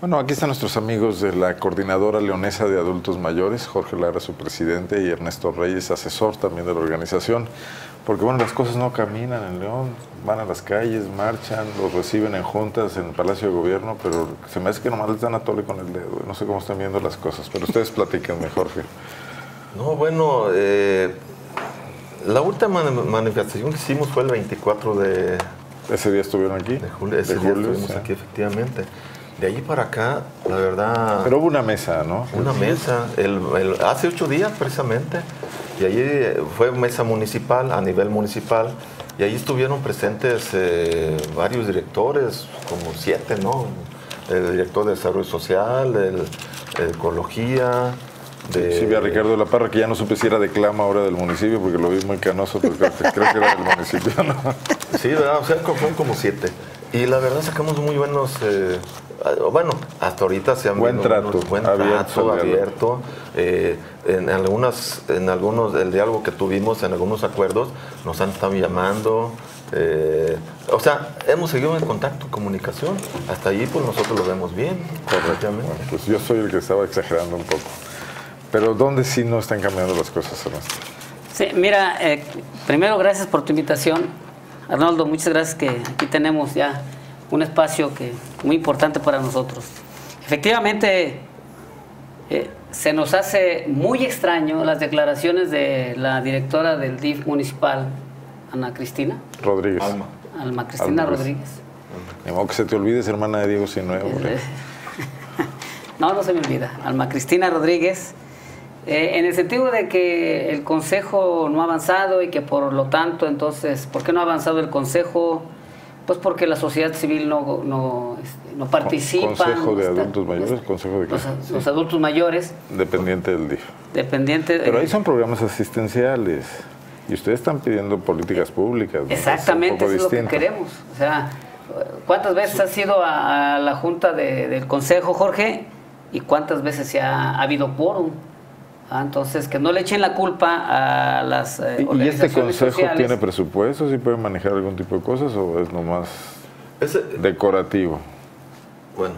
Bueno, aquí están nuestros amigos de la Coordinadora Leonesa de Adultos Mayores, Jorge Lara, su presidente, y Ernesto Reyes, asesor también de la organización. Porque bueno, las cosas no caminan en León, van a las calles, marchan, los reciben en juntas en el Palacio de Gobierno, pero se me hace que nomás les dan a tole con el dedo. No sé cómo están viendo las cosas, pero ustedes platiquen Jorge. No, bueno, eh, la última manifestación que hicimos fue el 24 de... Ese día estuvieron aquí. De julio, ese día estuvimos aquí, efectivamente. De allí para acá, la verdad... Pero hubo una mesa, ¿no? Una mesa, el, hace ocho días precisamente, y allí fue mesa municipal, a nivel municipal, y allí estuvieron presentes eh, varios directores, como siete, ¿no? El director de Desarrollo Social, el, de Ecología, de... Sí, vi a Ricardo de la Parra, que ya no supe si era de Clama ahora del municipio, porque lo vi muy canoso, pero creo, que era del municipio, ¿no? Sí, ¿verdad? O sea, son como siete. Y la verdad sacamos muy buenos... Eh, bueno, hasta ahorita se han buen trato, buen abierto, abierto. Eh, en algunas, en algunos, el diálogo que tuvimos, en algunos acuerdos, nos han estado llamando. Eh, o sea, hemos seguido en contacto, comunicación. Hasta allí, pues nosotros lo vemos bien. Correctamente. pues yo soy el que estaba exagerando un poco. Pero ¿dónde sí no están cambiando las cosas, Ernesto? Sí, mira, eh, primero gracias por tu invitación. Arnoldo, muchas gracias que aquí tenemos ya un espacio que muy importante para nosotros. Efectivamente, eh, se nos hace muy extraño las declaraciones de la directora del DIF municipal, Ana Cristina. Rodríguez. Alma. Alma Cristina Rodríguez. Ni modo que se te olvides, hermana de Diego Sinuevo. no, no se me olvida. Alma Cristina Rodríguez. Eh, en el sentido de que el Consejo no ha avanzado y que por lo tanto, entonces, ¿por qué no ha avanzado el Consejo? Pues porque la sociedad civil no, no, este, no participa. Consejo de adultos mayores, consejo de los, los, adultos mayores. Dependiente del DIF. Dependiente. Pero ahí son programas asistenciales y ustedes están pidiendo políticas públicas. Exactamente, eso es lo que queremos. O sea, ¿cuántas veces has ido a, la junta del consejo, Jorge? ¿Y cuántas veces se ha, ha habido quórum? Ah, entonces, que no le echen la culpa a las eh, ¿Y este consejo tiene presupuestos y puede manejar algún tipo de cosas o es nomás decorativo? Bueno,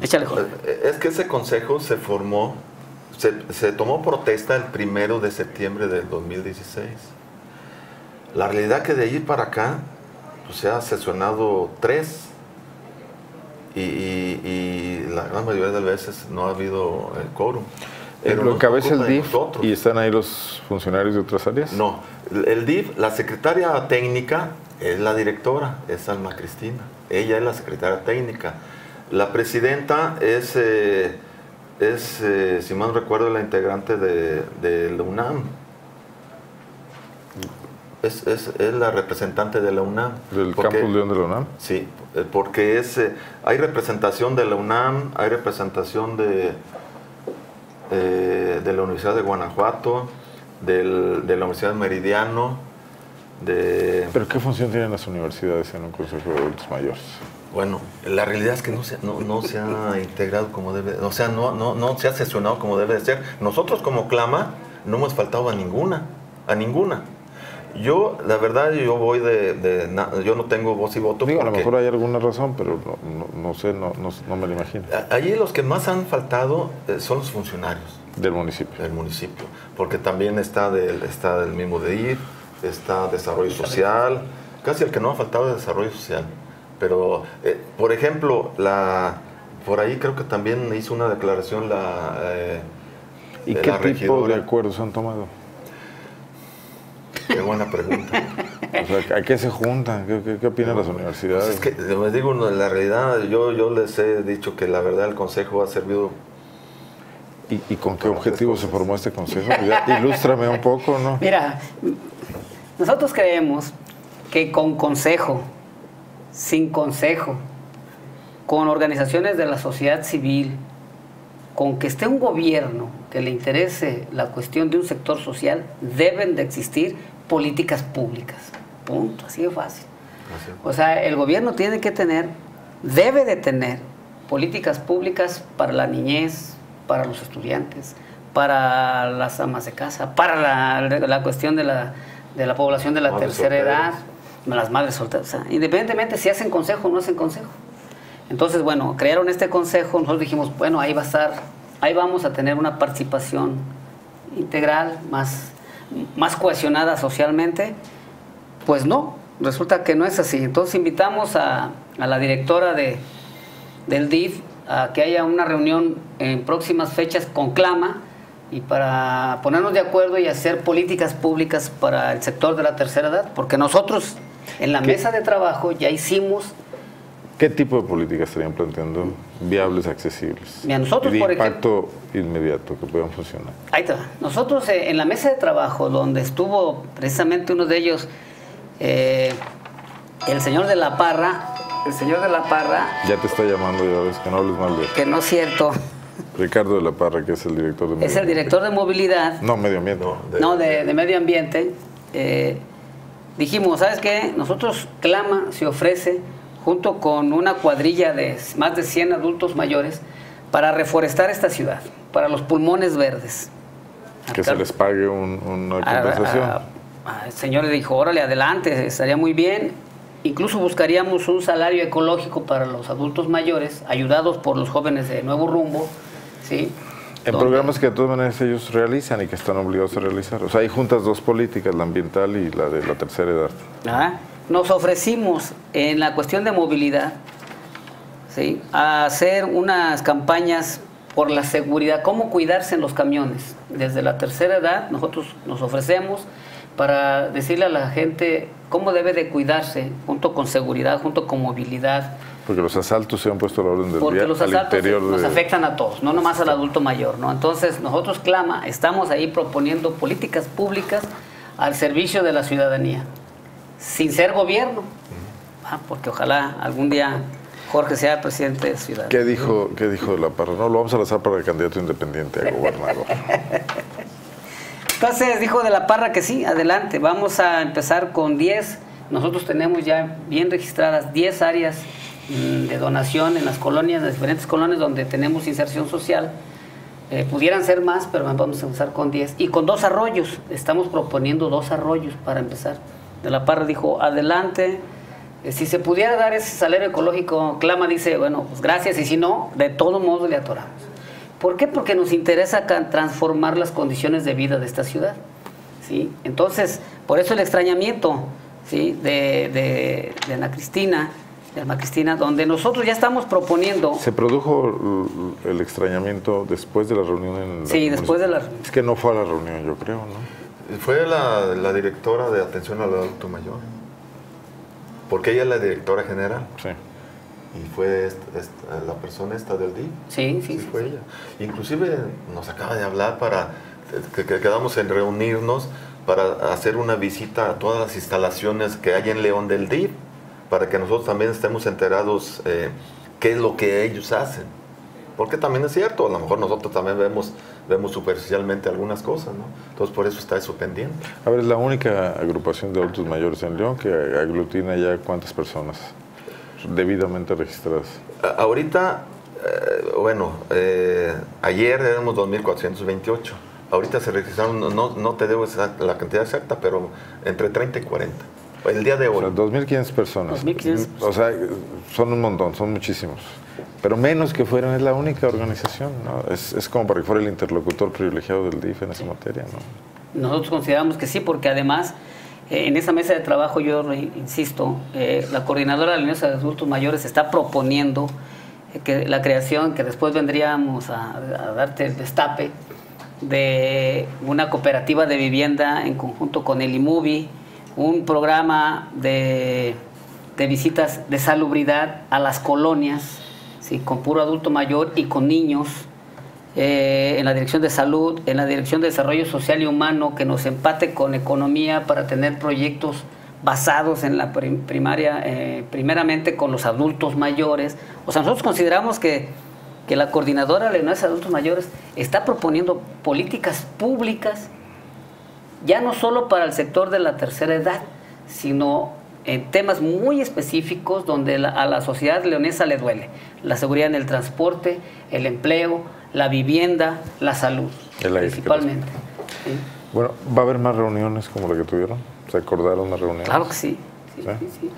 Échale, eh, es que ese consejo se formó, se, tomó protesta el primero de septiembre del 2016. La realidad que de ahí para acá pues, se ha sesionado tres y, y, la gran mayoría de las veces no ha habido el quórum. Pero ¿Lo el DIF y están ahí los funcionarios de otras áreas? No, el DIF, la secretaria técnica es la directora, es Alma Cristina. Ella es la secretaria técnica. La presidenta es, eh, es eh, si mal recuerdo, la integrante de, de la UNAM. Es, es, es, la representante de la UNAM. ¿Del campus León de la UNAM? Sí, eh, porque es, hay representación de la UNAM, hay representación de, eh, de la Universidad de Guanajuato, del, de la Universidad Meridiano. De... ¿Pero qué función tienen las universidades en un consejo de adultos mayores? Bueno, la realidad es que no se, no, no se ha integrado como debe, o sea, no, no, no se ha sesionado como debe de ser. Nosotros como Clama no hemos faltado a ninguna, a ninguna. Yo, la verdad, yo voy de, yo no tengo voz y voto. Digo, a lo mejor hay alguna razón, pero no, sé, no, me lo imagino. Allí los que más han faltado eh, son los funcionarios. Del municipio. Del municipio. Porque también está del, está del mismo de ir, está desarrollo social, casi el que no ha faltado es desarrollo social. Pero, eh, por ejemplo, la, por ahí creo que también hizo una declaración la... Eh, ¿Y qué tipo de acuerdos han tomado? Qué buena pregunta. ¿A qué se juntan? ¿Qué, opinan las universidades? Pues es que, les digo, la realidad, yo, yo les he dicho que la verdad el Consejo ha servido... ¿Y, con qué objetivo se formó este Consejo? Ya, ilústrame un poco, ¿no? Mira, nosotros creemos que con Consejo, sin Consejo, con organizaciones de la sociedad civil, con que esté un gobierno que le interese la cuestión de un sector social, deben de existir políticas públicas. Punto, así de fácil. O sea, el gobierno tiene que tener, debe de tener políticas públicas para la niñez, para los estudiantes, para las amas de casa, para la, cuestión de la, de la, población de la tercera edad, las madres solteras. independientemente si hacen consejo o no hacen consejo. Entonces, bueno, crearon este consejo, nosotros dijimos, bueno, ahí va a estar, ahí vamos a tener una participación integral, más, más cohesionada socialmente. Pues no, resulta que no es así. Entonces invitamos a, a la directora de, del DIF a que haya una reunión en próximas fechas con Clama y para ponernos de acuerdo y hacer políticas públicas para el sector de la tercera edad, porque nosotros en la mesa de trabajo ya hicimos ¿Qué tipo de políticas estarían planteando viables, accesibles? Mira, nosotros, y de por impacto inmediato que puedan funcionar. Ahí está. Nosotros eh, en la mesa de trabajo, donde estuvo precisamente uno de ellos, eh, el señor de la Parra, el señor de la Parra, Ya te está llamando, ya ves, que no hables mal de él. que no es cierto, Ricardo de la Parra, que es el director de medio es el director de movilidad, No, medio ambiente. No, de- no, de, de medio ambiente, eh, dijimos, ¿sabes qué? Nosotros, Clama se ofrece, junto con una cuadrilla de más de 100 adultos mayores, para reforestar esta ciudad, para los pulmones verdes. que se les pague un- una A- compensación. a- a- el señor le dijo, órale, adelante, estaría muy bien. Incluso buscaríamos un salario ecológico para los adultos mayores, ayudados por los jóvenes de Nuevo Rumbo, ¿sí? en Donde- programas que de todas maneras ellos realizan y que están obligados a realizar. O sea, hay juntas dos políticas, la ambiental y la de la tercera edad. Ah, Nos ofrecimos en la cuestión de movilidad ¿sí? a hacer unas campañas por la seguridad, cómo cuidarse en los camiones. Desde la tercera edad nosotros nos ofrecemos para decirle a la gente cómo debe de cuidarse junto con seguridad, junto con movilidad, Porque los asaltos se han puesto a la orden del porque día los al asaltos interior nos de... afectan a todos, no nomás al adulto mayor, ¿no? Entonces, nosotros Clama estamos ahí proponiendo políticas públicas al servicio de la ciudadanía, sin ser gobierno, Ah, porque ojalá algún día Jorge sea presidente de ciudad. ¿Qué dijo, ¿Qué dijo de la Parra? No, lo vamos a lanzar para el candidato independiente a gobernador. Entonces dijo de la Parra que sí, adelante, vamos a empezar con 10. Nosotros tenemos ya bien registradas 10 áreas mm, de donación en las colonias, en las diferentes colonias donde tenemos inserción social. Eh, pudieran ser más, pero vamos a empezar con 10. Y con dos arroyos, estamos proponiendo dos arroyos para empezar. De la Parra dijo, adelante, eh, si se pudiera dar ese salario ecológico, Clama dice, bueno, pues gracias, y si no, de todos modos le atoramos. ¿Por qué? Porque nos interesa transformar las condiciones de vida de esta ciudad. ¿sí? Entonces, por eso el extrañamiento ¿sí? de, de, de Ana Cristina, de Alma Cristina, donde nosotros ya estamos proponiendo... ¿Se produjo el extrañamiento después de la reunión en la Sí, después de la- Es que no fue a la reunión, yo creo, ¿no? Fue la, la directora de atención al adulto mayor. Porque ella es la directora general. Sí. Y fue esta- esta- la persona esta del DIF. Sí, sí, Sí, sí. fue ella. Inclusive nos acaba de hablar para que, que quedamos en reunirnos para hacer una visita a todas las instalaciones que hay en León del DIF, para que nosotros también estemos enterados eh, qué es lo que ellos hacen. Porque también es cierto, a lo mejor nosotros también vemos, vemos superficialmente algunas cosas, ¿no? Entonces por eso está eso pendiente. A ver, es la única agrupación de adultos mayores en León que aglutina ya cuántas personas debidamente registradas. Ahorita, eh, bueno, eh, ayer éramos 2.428. Ahorita se registraron, no, te debo exact- la cantidad exacta, pero entre 30 y 40. El día de O hoy. sea, 2.500 personas. 2.500 O sea, son un montón, son muchísimos. Pero menos que fueran, es la única organización, ¿no? Es, es como para que fuera el interlocutor privilegiado del DIF en esa materia, ¿no? Nosotros consideramos que sí, porque además eh, en esa mesa de trabajo, yo insisto, eh, la coordinadora de la Alianza de Adultos Mayores está proponiendo eh, que la creación, que después vendríamos a, a darte el destape, de una cooperativa de vivienda en conjunto con el IMUBI, un programa de, de visitas de salubridad a las colonias, con puro adulto mayor y con niños, eh, en la dirección de salud, en la dirección de desarrollo social y humano, que nos empate con economía para tener proyectos basados en la prim- primaria, eh, primeramente con los adultos mayores. O sea, nosotros consideramos que, que la coordinadora de los adultos mayores está proponiendo políticas públicas, ya no solo para el sector de la tercera edad, sino en temas muy específicos donde la- a la sociedad leonesa le duele. La seguridad en el transporte, el empleo, la vivienda, la salud, El principalmente. Sí. Bueno, ¿va a haber más reuniones como la que tuvieron? ¿Se acordaron una reunión? Claro que sí. sí, ¿Sí? sí, sí.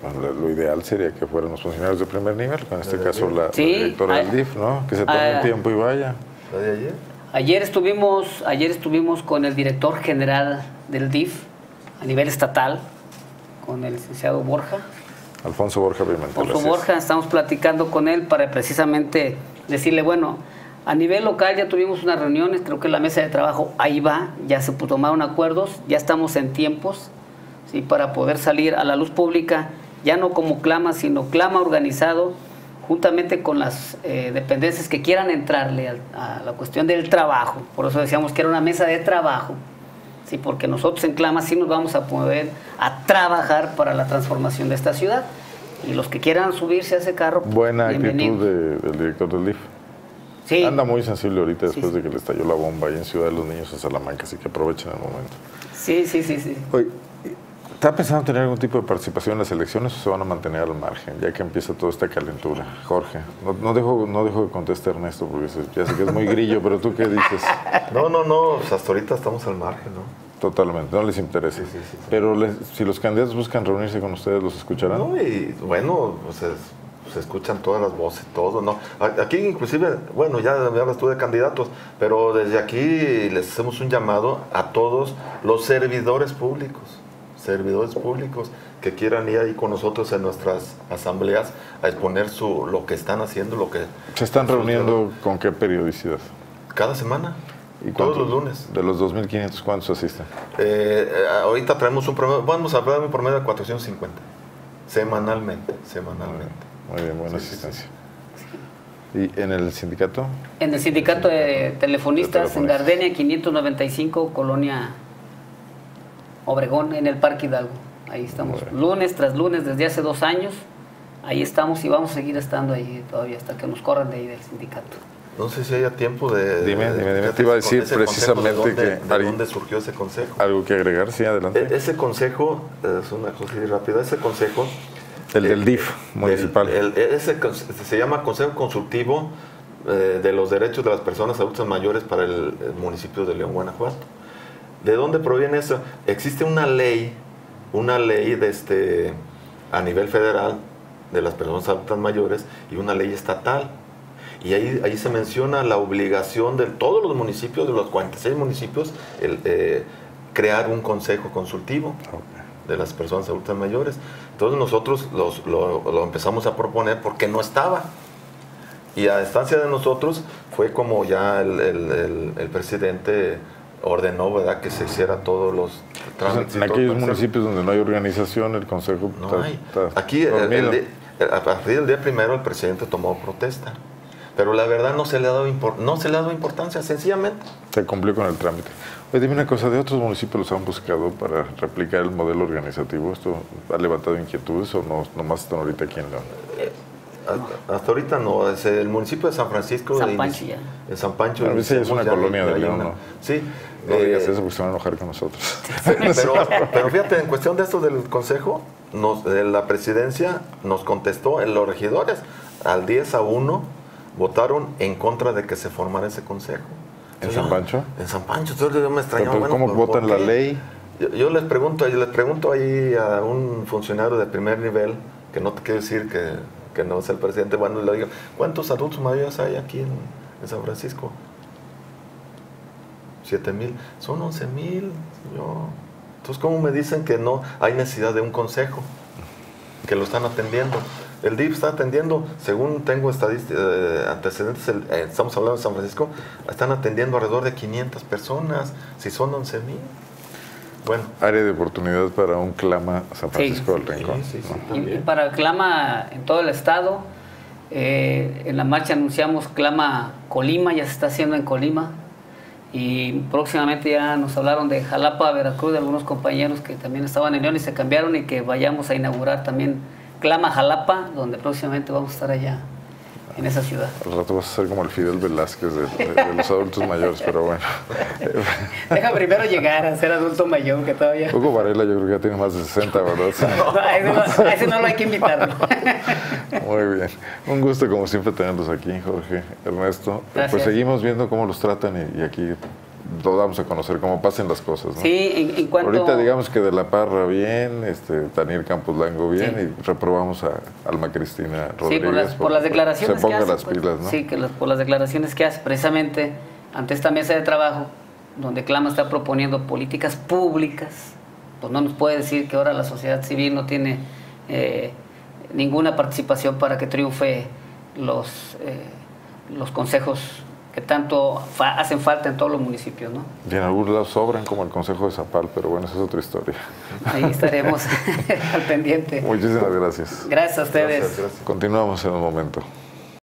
Bueno, lo, ideal sería que fueran los funcionarios de primer nivel, en este ¿De caso la, directora ah, del DIF, ¿no? Que se tome ah, un tiempo y vaya. ¿La de ayer? Ayer estuvimos, ayer estuvimos con el director general del DIF a nivel estatal, con el licenciado Borja. Alfonso Borja Pimentel. Alfonso. Borja, estamos platicando con él para precisamente decirle, bueno, a nivel local ya tuvimos unas reuniones, creo que la mesa de trabajo ahí va, ya se tomaron acuerdos, ya estamos en tiempos, ¿sí? para poder salir a la luz pública, ya no como clama, sino clama organizado, juntamente con las eh, dependencias que quieran entrarle al- a, la cuestión del trabajo. Por eso decíamos que era una mesa de trabajo, ¿sí? porque nosotros en clama sí nos vamos a poder a trabajar para la transformación de esta ciudad. Y los que quieran subirse a ese carro, pues, Buena actitud de- del director del DIF. Sí. Anda muy sensible ahorita después sí. de que le estalló la bomba ahí en Ciudad de los Niños en Salamanca, así que aprovechen el momento. Sí, sí, sí, sí. Oye, ¿está pensando tener algún tipo de participación en las elecciones o se van a mantener al margen, ya que empieza toda esta calentura? Jorge, no, no dejo, no dejo de contestar Ernesto, porque ya sé que es muy grillo, pero tú qué dices? No, no, no, hasta ahorita estamos al margen, ¿no? Totalmente, no les interesa. Sí, sí, sí. Pero les- si los candidatos buscan reunirse con ustedes, ¿los escucharán? No, y bueno, pues es- se escuchan todas las voces, todo, ¿no? Aquí inclusive, bueno, ya me hablas tú de candidatos, pero desde aquí les hacemos un llamado a todos los servidores públicos, servidores públicos que quieran ir ahí con nosotros en nuestras asambleas a exponer su, lo que están haciendo, lo que... ¿Se están reuniendo con qué periodicidad? Cada semana, ¿Y todos los lunes. De los 2.500, ¿cuántos asisten? Eh, eh, ahorita traemos un promedio, vamos a hablar de un promedio de 450, semanalmente, semanalmente. Muy bien, buena Sí, sí, sí. asistencia. ¿Y en el sindicato? En el sindicato de telefonistas, De en. Gardenia 595, Colonia Obregón, en el Parque Hidalgo. Ahí estamos, lunes tras lunes, desde hace dos años. Ahí estamos y vamos a seguir estando ahí todavía hasta que nos corran de ahí del sindicato. No sé si haya tiempo de... Dime, de- dime, dime. de- Te iba a decir ese precisamente ¿de dónde, que de dónde surgió ese consejo? ¿Algo que agregar? Sí, adelante. E- ese consejo, es una cosa así rápida, ese consejo... El del eh, DIF municipal. el- ese cons- se llama Consejo Consultivo eh, de los Derechos de las Personas Adultas Mayores para el, el municipio de León, Guanajuato. ¿De dónde proviene eso? Existe una ley, una ley de este, a nivel federal de las personas adultas mayores y una ley estatal. Y ahí, ahí se menciona la obligación de todos los municipios, de los 46 municipios, eh, crear un consejo consultivo de las personas adultas mayores. Entonces nosotros los- lo, empezamos a proponer porque no estaba. Y a distancia de nosotros fue como ya el- el presidente ordenó ¿verdad? que se hiciera todos los trámites. en aquellos municipios donde no hay organización, el consejo No hay. Aquí, el- el a partir del día primero, el presidente tomó protesta. Pero la verdad no se le ha dado, no se le ha dado importancia, sencillamente. Se cumplió con el trámite. Oye, dime una cosa, ¿de otros municipios los han buscado para replicar el modelo organizativo? ¿Esto ha levantado inquietudes o no, nomás están ahorita aquí en León? Hasta, hasta ahorita no, es el municipio de San Francisco. San de Pancho ya. En San Pancho. Pero esa es una colonia de León, ¿no? Sí. No eh, digas eso porque se van a enojar con nosotros. pero, pero fíjate, en cuestión de esto del consejo, nos, eh, la presidencia nos contestó, en los regidores, al 10 a 1, votaron en contra de que se formara ese consejo. ¿En San Pancho? En San Pancho, entonces yo me extrañaba. Bueno, ¿Cómo ¿por- por votan la ley? Yo, yo les pregunto, yo les pregunto ahí a un funcionario de primer nivel, que no te quiero decir que, que no es el presidente, bueno, le digo, ¿cuántos adultos mayores hay aquí en, San Francisco? Siete mil, son once mil. Yo, entonces, ¿cómo me dicen que no hay necesidad de un consejo? Que lo están atendiendo. El DIF está atendiendo, según tengo estadísticas, antecedentes, eh, estamos hablando de San Francisco, están atendiendo alrededor de 500 personas, si son 11 mil. Bueno, Área de oportunidad para un clama San Francisco del Rincón. sí, sí. ¿no? Y, para Clama en todo el estado, eh, en la marcha anunciamos Clama Colima, ya se está haciendo en Colima. Y próximamente ya nos hablaron de Jalapa, Veracruz, de algunos compañeros que también estaban en León y se cambiaron y que vayamos a inaugurar también Clama Jalapa, donde próximamente vamos a estar allá en esa ciudad. Al rato vas a ser como el Fidel Velázquez de, de- de los adultos mayores, pero bueno. Deja primero llegar a ser adulto mayor, que todavía... Hugo Varela yo creo que ya tiene más de 60, ¿verdad? A ese no, a ese no lo hay que invitar. Muy bien. Un gusto como siempre tenerlos aquí, Jorge, Ernesto. Gracias. Pues seguimos viendo cómo los tratan y, y aquí lo damos a conocer, como pasen las cosas. ¿no? Sí, en, en cuanto... Ahorita digamos que de la Parra bien, este, Daniel Campos Lango bien, Sí. y reprobamos a Alma Cristina Sí, Rodríguez. por las, por las declaraciones Se ponga que hace. las pues. pilas, ¿no? Sí, que las- por las declaraciones que hace precisamente ante esta mesa de trabajo, donde Clama está proponiendo políticas públicas, pues no nos puede decir que ahora la sociedad civil no tiene eh, ninguna participación para que triunfe los, eh, los consejos que tanto fa- hacen falta en todos los municipios, ¿no? Y en lados sobran, como el Consejo de Zapal, pero bueno, esa es otra historia. Ahí estaremos al pendiente. Muchísimas gracias. Gracias a ustedes. Gracias, gracias. Continuamos en un momento.